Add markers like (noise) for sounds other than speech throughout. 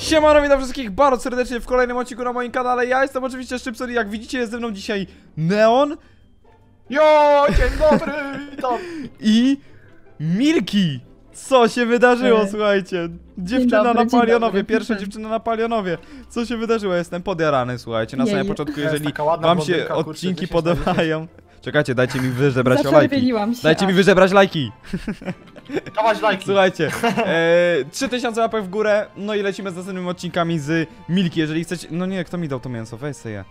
Siemano, witam wszystkich bardzo serdecznie w kolejnym odcinku na moim kanale. Ja jestem oczywiście Szczypson i jak widzicie jest ze mną dzisiaj Neon Jo, dzień dobry, witam. i Milki. Co się wydarzyło, Ej. słuchajcie? Dziewczyna dobry, na Palionowie, dobry. pierwsza dziewczyna na Palionowie. Co się wydarzyło? Jestem podjarany, słuchajcie. Na samym początku, jeżeli wam się odcinki 10 na 10. podobają... Czekajcie, dajcie mi wyżebrać o lajki. Dajcie mi wyżebrać lajki. (laughs) Dawać lajki. Słuchajcie, e, 3000 łapek w górę, no i lecimy z następnymi odcinkami z Milki, jeżeli chcecie, no nie, kto mi dał to mięso, weź sobie je.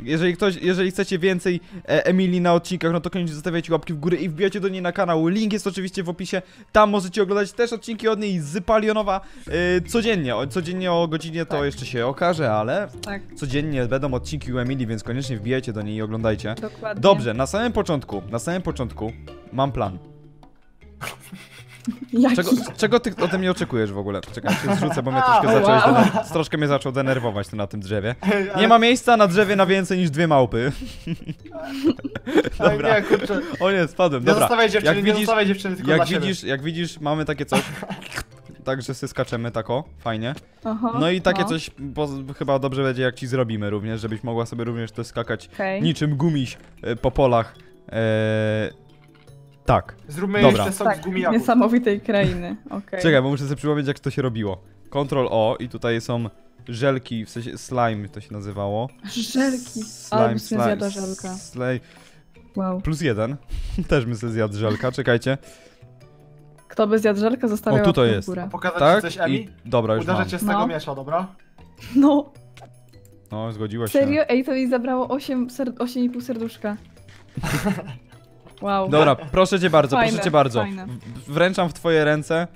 Jeżeli ktoś, jeżeli chcecie więcej e, Emilii na odcinkach, no to koniecznie zostawiajcie łapki w górę i wbijajcie do niej na kanał, link jest oczywiście w opisie, tam możecie oglądać też odcinki od niej z Palionowa e, codziennie, o, codziennie o godzinie to Tak. jeszcze się okaże, ale Tak, codziennie będą odcinki u Emilii, więc koniecznie wbijajcie do niej i oglądajcie. dokładnie. Dobrze, na samym początku, na samym początku mam plan. (laughs) Jaki? Czego, czego ty ode mnie oczekujesz w ogóle? Czekaj, się zrzucę, bo mnie troszkę wow. zacząłeś dener- troszkę mnie zaczął denerwować tu na tym drzewie. Ej, (laughs) ale- Nie ma miejsca na drzewie na więcej niż dwie małpy. Ej, Dobra. Nie, kurczę. O nie, spadłem, Nie dobra. zostawiaj dziewczyny, Jak nie widzisz- zostawiaj dziewczyny, tylko Jak dla siebie. widzisz, jak widzisz, mamy takie coś. Także sobie skaczemy tako, fajnie. Aha, No i takie no. coś bo, chyba dobrze będzie jak ci zrobimy również, żebyś mogła sobie również też skakać Okej. niczym gumiś e, po polach. Eee, tak. Zróbmy Dobra. jeszcze sok Tak, z gumijaków. niesamowitej krainy. Okej. Czekaj, bo muszę sobie przypomnieć jak to się robiło. Ctrl O i tutaj są żelki, w sensie slime to się nazywało. Żelki. Ale byś nie zjadła żelka. Slime. Wow. Plus jeden. (laughs) Też bym sobie zjadł żelka, czekajcie. Kto by zjadł żelkę, zostawia O, tu to łapkę w jest. górę. Pokazać Tak? ci coś, Emi? I dobra, już Uderzę mam. cię z No. tego miecza, dobra? No, No, zgodziła się. serio? Ej, to mi zabrało 8 ser 8,5 serduszka. (laughs) Wow. Dobra, proszę cię bardzo, Fajne, proszę cię bardzo. fajne. W- Wręczam w twoje ręce.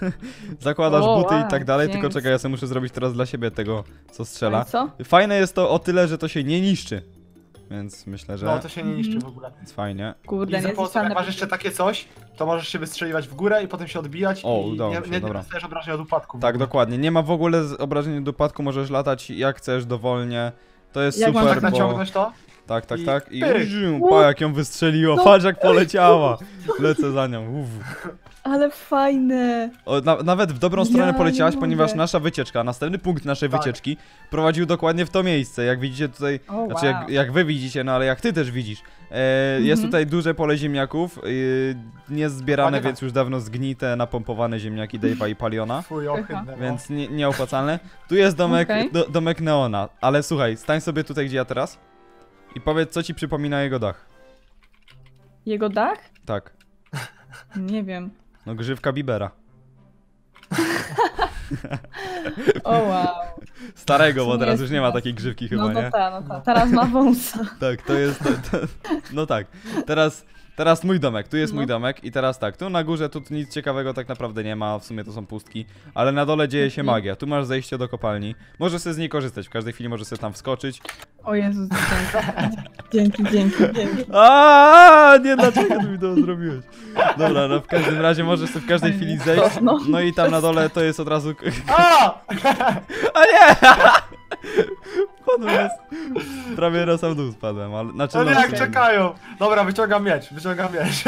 (laughs) Zakładasz O, buty i wow, tak dalej, tylko dzięki. czekaj, ja sobie muszę zrobić teraz dla siebie tego, co strzela. I co? Fajne jest to o tyle, że to się nie niszczy. Więc myślę, że No, to się nie niszczy w ogóle. jest fajnie. Kurde, I nie zostanę. jak masz jeszcze takie coś, to możesz się wystrzeliwać w górę i potem się odbijać O, i udało nie, nie, dobra. dostajesz obrażeń od upadku. Tak, dokładnie. Nie ma w ogóle obrażeń od upadku, możesz latać jak chcesz, dowolnie. To jest Jak super, tak bo... naciągnąć to? Tak, tak, i tak. I pyk. Pa, jak ją wystrzeliło. No. Patrz jak poleciała. (laughs) Lecę za nią. Uf. Ale fajne. O, na, nawet w dobrą stronę Ja poleciałaś, nie ponieważ nasza wycieczka, następny punkt naszej Tak. wycieczki prowadził dokładnie w to miejsce. Jak widzicie tutaj, O, znaczy jak, wow. jak wy widzicie, no ale jak ty też widzisz. E, Jest Mhm. tutaj duże pole ziemniaków, y, niezbierane, więc już dawno zgnite, napompowane ziemniaki Dave'a i Paliona. Fuj, ohydne. Więc nie, nieopłacalne. Tu jest domek, Okej. do, domek Neona, ale słuchaj, stań sobie tutaj, gdzie ja teraz i powiedz, co ci przypomina jego dach. Jego dach? Tak, Nie wiem. no grzywka Bibera. (laughs) O wow. Starego, bo teraz już nie ma takiej grzywki chyba, No nie? to ta, no ta. Teraz ma wąsa. (laughs) Tak, to jest. To, to, no tak. Teraz, teraz mój domek. Tu jest No. mój domek i teraz tak. Tu na górze tu nic ciekawego tak naprawdę nie ma. W sumie to są pustki. Ale na dole dzieje się Mhm. magia. Tu masz zejście do kopalni. Możesz sobie z niej korzystać. W każdej chwili możesz sobie tam wskoczyć. O Jezus, dzięki. Dzięki, dzięki, dzięki. A nie, dlaczego ty mi to zrobiłeś? Dobra, no w każdym razie możesz sobie w każdej chwili zejść. No. No i tam na dole to jest od razu. A! (laughs) A nie! Spadłem raz. Prawie na sam dół spadłem, ale znaczy No no, nie, jak czekają. Dobra, wyciągam miecz, wyciągam miecz.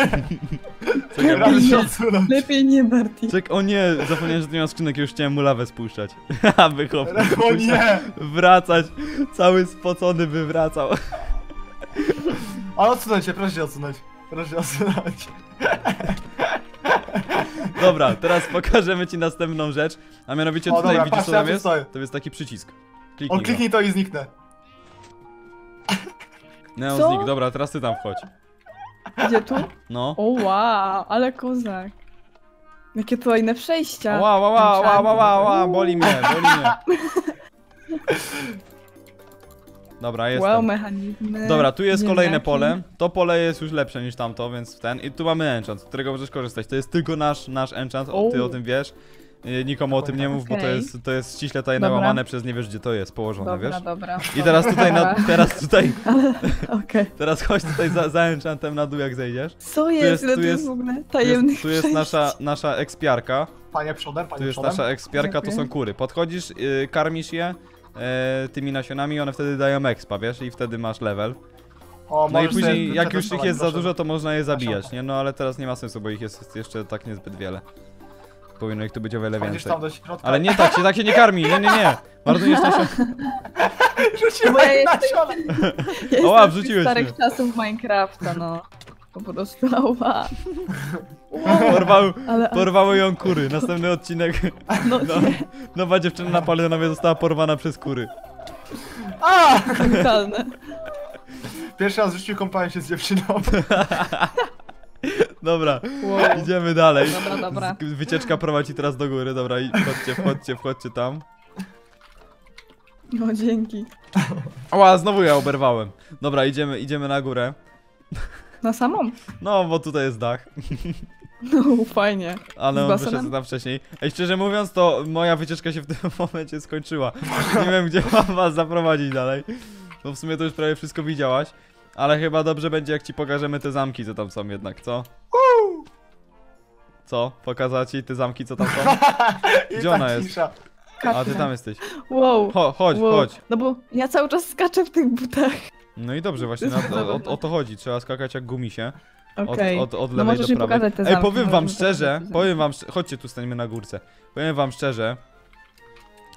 (laughs) czekaj, się Nie. odsunąć. Lepiej nie, Barty. Czek, o nie, zapomniałem, że tu nie ma skrzynek, już chciałem mu lawę spuszczać. (laughs) Aby chłop O nie! wracać, cały spocony by wracał. Ale odsunąć się, proszę się odsunąć. Proszę się odsunąć. Dobra, teraz pokażemy ci następną rzecz, a mianowicie O, tutaj dobra, widzisz patrz, co ja tam tu jest? stoję. To jest taki przycisk. O, Kliknij go. kliknij to i zniknę. (laughs) Neon Co? znik, dobra, teraz ty tam wchodź. Gdzie tu? No. O wow, ale kozak. Jakie to inne przejścia. Ła, ła, ła, ła, ła, ła, ła, boli mnie, boli mnie. (laughs) Dobra, jestem. Wow, mechanizmy. Dobra, tu jest kolejne ziemniaki. pole. To pole jest już lepsze niż tamto, więc ten. I tu mamy enchant, z którego możesz korzystać. To jest tylko nasz, nasz enchant, o, ty o tym wiesz. Y, Nikomu o tym nie mów, bo to Okej. jest, to jest ściśle tajne Dobra. łamane przez nie wiesz gdzie to jest położone, Dobra, wiesz? dobra. I teraz tutaj, na, teraz tutaj, (laughs) Okej. teraz chodź tutaj za, za enchantem na dół jak zejdziesz. Co jest? jest- Ile tu tu jest- jest w ogóle Tu jest, tu jest przejść? nasza, nasza ekspiarka, Panie przodem, panie tu jest przodem. nasza ekspiarka, to Dziękuję. są kury. Podchodzisz, y, karmisz je e, tymi nasionami, one wtedy dają expa, wiesz? I wtedy masz level. O, No i możesz później, sobie jak już ich przetestować, jest za proszę. dużo, to można je zabijać, nie? No ale teraz nie ma sensu, bo ich jest jeszcze tak niezbyt wiele. Powinno ich tu być o wiele więcej. tam do środka. Ale nie tak się, tak się nie karmi, nie, nie, nie. Marnujesz nasion. (laughs) Rzuciłem Bo ja na jestem- sionę. (laughs) Ja jestem Oła, z tych wrzuciłeś starych mnie. czasów Minecrafta, no. Po prostu, (laughs) ała. Porwały, Ale, porwały ją kury. Następny odcinek. no, No, nowa dziewczyna na Palionowie została porwana przez kury. A! brutalne. Pierwszy raz w życiu kąpałem się z dziewczyną. Dobra, Wow. idziemy dalej. Dobra, dobra. Wycieczka prowadzi teraz do góry, dobra, i wchodźcie, wchodźcie, wchodźcie tam. No, dzięki. Ała, znowu ja oberwałem. Dobra, idziemy, idziemy na górę. Na samą? No, bo tutaj jest dach. No, fajnie. Ale on wyszedł tam wcześniej. Ej, szczerze mówiąc, to moja wycieczka się w tym (laughs) momencie skończyła. Nie wiem, gdzie mam was zaprowadzić dalej. No w sumie to już prawie wszystko widziałaś. Ale chyba dobrze będzie, jak ci pokażemy te zamki, co tam są jednak, co? Co? Pokazać ci te zamki, co tam są? (laughs) I Gdzie ona ta jest? cisza. A, ty tam jesteś. Wow. Cho, chodź, wow. chodź. No bo ja cały czas skaczę w tych butach. No i dobrze, właśnie na, o, o, o to chodzi. Trzeba skakać jak gumisie. Od, Okej. od, od No lewej możesz do mi prawej. pokazać te Ej, zamki, powiem możesz wam mi szczerze, pokazać te zamki. powiem wam, szcz- chodźcie tu stańmy na górce. Powiem wam szczerze,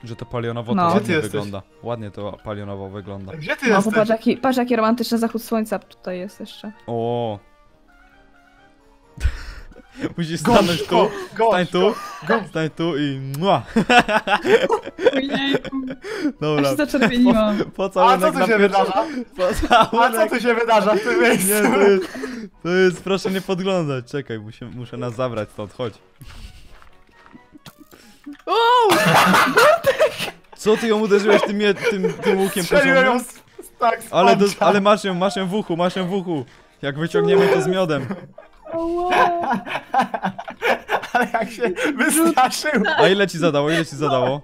że to palionowo No. to ładnie jesteś? wygląda. Ładnie to palionowo wygląda. Gdzie ty No, jesteś? popatrz jaki, patrz jaki romantyczny zachód słońca tutaj jest jeszcze. O. (laughs) Musisz stanąć tu, go, stań tu, stań tu i mua. (laughs) Dobra, aż się zaczerwieniłam. po A całunek co tu się wydarza? Po A co tu się wydarza w tym miejscu? Nie, to jest, to jest, proszę nie podglądać, czekaj, muszę, muszę nas zabrać stąd, chodź. Wow! (laughs) Co ty ją uderzyłeś tym, tym, tym łukiem Strzeliłem ją z, tak, z Ale, do, ale masz ją, masz ją w uchu, masz ją w uchu. Jak wyciągniemy to z miodem. (laughs) Ale jak się wystraszył. A ile ci zadało, ile ci zadało?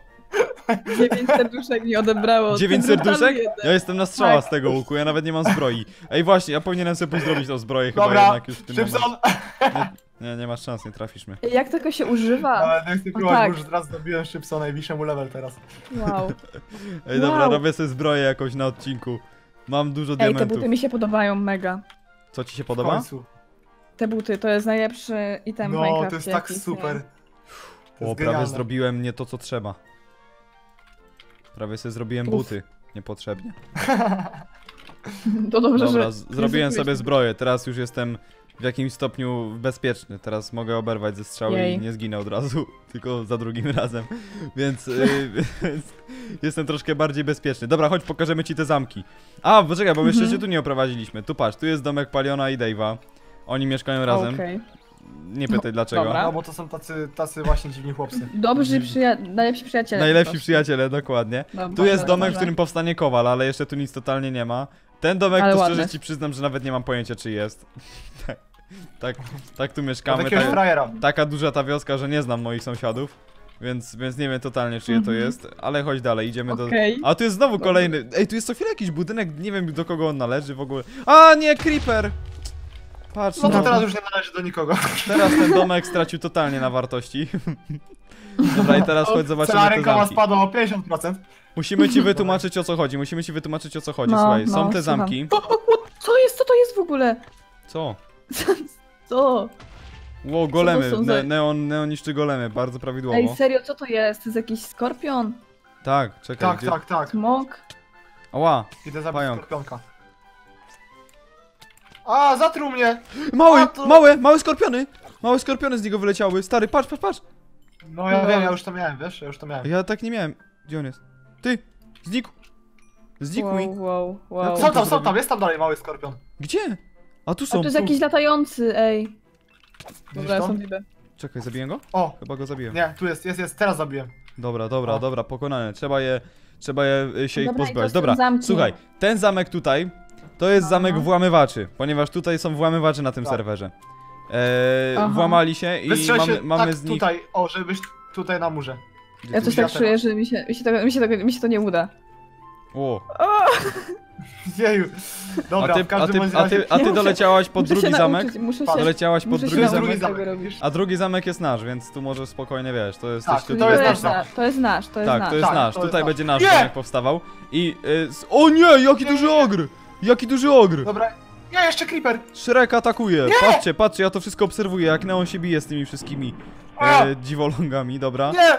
Dziewięć serduszek mi odebrało. Dziewięć serduszek? jeden. Ja jestem na strzała Tak. z tego łuku, ja nawet nie mam zbroi. Ej właśnie, ja powinienem sobie pozdrowić tą zbroję chyba Dobra, jednak już w tym momencie. Szybson. (laughs) Nie, nie masz szans, nie trafisz mnie. Jak tego się używa? Ale nie chcę O, próbować, tak. bo już raz zrobiłem Szybsona i wiszę mu level teraz. Wow. (laughs) Ej dobra, Wow. robię sobie zbroję jakąś na odcinku. Mam dużo Ej, te diamentów. buty mi się podobają mega. Co ci się podoba? Te buty to jest najlepszy item w No, to jest tak super. O, prawie zrobiłem nie to, co trzeba. Prawie sobie zrobiłem buty. Niepotrzebnie. (laughs) To dobrze, Dobra, że... zrobiłem sobie zbroję, teraz już jestem w jakimś stopniu bezpieczny. Teraz mogę oberwać ze strzały Jej. i nie zginę od razu, (laughs) tylko za drugim razem. Więc, y, (laughs) jestem troszkę bardziej bezpieczny. Dobra, chodź, pokażemy ci te zamki. A, poczekaj, bo my jeszcze Mhm. się tu nie oprowadziliśmy. Tu patrz, tu jest domek Paliona i Dave'a. Oni mieszkają razem. Okej. Nie pytaj dlaczego. dobra. No bo to są tacy, tacy właśnie dziwni chłopcy. Dobrzy przyjaciele, najlepsi przyjaciele. Najlepsi przyjaciele, dokładnie. Dobra, Tu jest dobra, domek, w którym powstanie kowal, ale jeszcze tu nic totalnie nie ma. Ten domek, Ale to szczerze ci przyznam, że nawet nie mam pojęcia, czy jest. (laughs) tak, tak, tak tu mieszkamy. Tak, frajera. taka duża ta wioska, że nie znam moich sąsiadów. Więc, więc nie wiem totalnie, czyje to Mhm. jest, ale chodź dalej, idziemy do... Okej. A tu jest znowu kolejny. Ej, tu jest co chwilę jakiś budynek, nie wiem do kogo on należy w ogóle. A nie, creeper! Patrz, No to no, teraz już nie należy do nikogo. teraz ten domek stracił totalnie na wartości. (laughs) Dobra, i teraz chodź zobaczymy Cena te rękowa zamki. spadła o 50%. Musimy ci wytłumaczyć o co chodzi, musimy ci wytłumaczyć o co chodzi, No, słuchaj, no, są te słucham. zamki. O, o, o, co jest? Co to jest w ogóle? Co? (laughs) Co? Ło, golemy, są za- ne, neon, neon niszczy golemy, bardzo prawidłowo. Ej, serio, co to jest? To jest jakiś skorpion? Tak, czekaj, Tak, gdzie... tak, tak. Smok? Ała, Idę zabić Pająk. skorpionka. A, zatruł mnie! mały, A, to- małe, małe skorpiony! Małe skorpiony z niego wyleciały, stary, patrz, patrz, patrz! No ja wiem, ja już to miałem, wiesz? Ja już to miałem. Ja tak nie miałem, gdzie on jest? Ty, znikł! Znikł mi, Wow, wow, Ja wow. co Są tam, są tam, jest tam dalej mały skorpion. gdzie? A tu A są, tu jest jakiś latający, ej. Widzisz Dobra, to? są niby. Czekaj, zabiję go? O, Chyba go zabiłem. nie, tu jest, jest, jest, teraz zabiłem. Dobra, dobra, O. dobra, pokonane. Trzeba je, trzeba je y, się ich Dobra, i to pozbywać. są Dobra, zamki. słuchaj, ten zamek tutaj to jest Aha. zamek włamywaczy, ponieważ tutaj są włamywacze na tym Tak. serwerze. Eee, Aha. włamali się i Wystrzel mamy, się mamy tak z nich... tutaj, o, żebyś tutaj na murze. Gdzie Ja coś tak czuję, że mi się, mi się, tego, mi się, tego, mi się to nie uda. O, Jeju. Dobra, a ty, w a ty, a ty, a ty doleciałaś pod muszę drugi zamek? nauczyć, muszę się... Doleciałaś pod muszę drugi się zamek? nauczyć Drugi zamek. A drugi zamek jest nasz, więc tu możesz spokojnie, wiesz, to jest... Tak, to jest To nasz na, to jest nasz, to jest Tak, nasz. to jest Tak, nasz, to jest tutaj nasz. będzie nasz zamek powstawał i... Y, o nie, jaki Nie, duży ogr! Jaki duży ogr! Dobra, nie, jeszcze creeper! Shrek atakuje! Patrzcie, patrzcie, ja to wszystko obserwuję, jak Neon się bije z tymi wszystkimi. A! e, dziwolągami, dobra. Nie!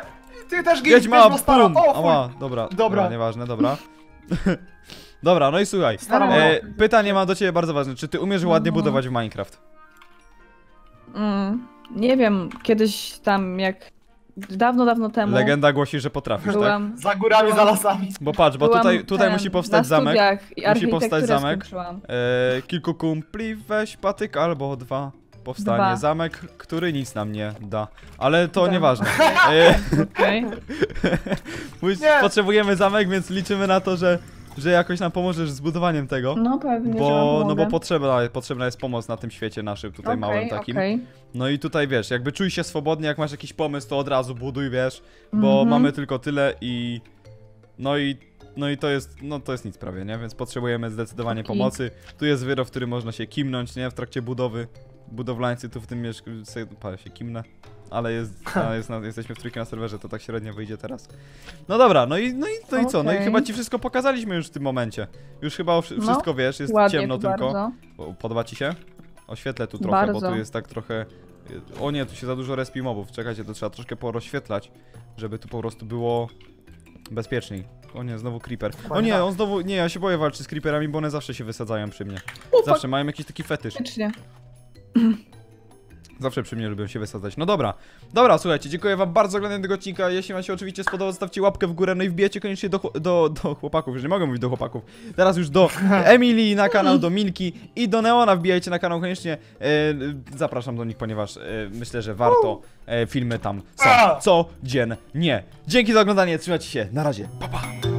Ty też gin, bum! o fuj! Ała, dobra, dobra, nieważne, dobra. (laughs) dobra, no i słuchaj. Stara E, pytanie mam do ciebie bardzo ważne. Czy ty umiesz ładnie Mhm. budować w Minecraft? Mm, nie wiem, kiedyś tam jak dawno, dawno temu Legenda głosi, że potrafisz, tak? byłam, Za górami, za lasami. Bo patrz, bo byłam tutaj, tutaj ten, musi powstać zamek. Musi powstać zamek. E, kilku kumpli, weź patyk albo dwa. Powstanie Dwa. zamek, który nic nam nie da. Ale to Da. nieważne. (laughs) E, (laughs) Nie. potrzebujemy zamek, więc liczymy na to, że, że jakoś nam pomożesz z budowaniem tego. No pewnie, Bo, no bo potrzebna, potrzebna jest pomoc na tym świecie naszym, tutaj małym Okej, takim. okej. No i tutaj wiesz, jakby czuj się swobodnie, jak masz jakiś pomysł, to od razu buduj, wiesz, bo Mhm. mamy tylko tyle i. No i. No i to jest, no to jest nic prawie, nie? Więc potrzebujemy zdecydowanie Okej. pomocy. Tu jest wyro, w którym można się kimnąć, nie? W trakcie budowy. Budowlańcy tu w tym mieszkają, parę się kimnę. Ale jest, jest na, jesteśmy w trójkę na serwerze, to tak średnio wyjdzie teraz. No dobra, no i, no i, no i co? No i Okej. chyba ci wszystko pokazaliśmy już w tym momencie. Już chyba o No, wszystko wiesz, jest Ładnie ciemno tu tylko. bardzo. O, Podoba ci się? Oświetlę tu trochę, bo Bardzo. tu jest tak trochę... O nie, tu się za dużo respi mobów. Czekajcie, to trzeba troszkę porozświetlać, żeby tu po prostu było bezpieczniej. O nie, znowu creeper. O Dokładnie nie, tak. on znowu... Nie, ja się boję walczyć z creeperami, bo one zawsze się wysadzają przy mnie. Zawsze mają jakiś taki fetysz. faktycznie. Zawsze przy mnie lubią się wysadzać. No dobra. Dobra, słuchajcie, dziękuję wam bardzo za oglądanie tego odcinka. Jeśli wam się oczywiście spodobał, zostawcie łapkę w górę, no i wbijecie koniecznie do, do, do chłopaków. Już nie mogę mówić do chłopaków. Teraz już do (laughs) Emilii na kanał, do Milki i do Neona wbijajcie na kanał koniecznie. E, zapraszam do nich, ponieważ e, myślę, że warto. E, filmy tam są codziennie. Dzięki za oglądanie, trzymajcie się, na razie. Pa, pa.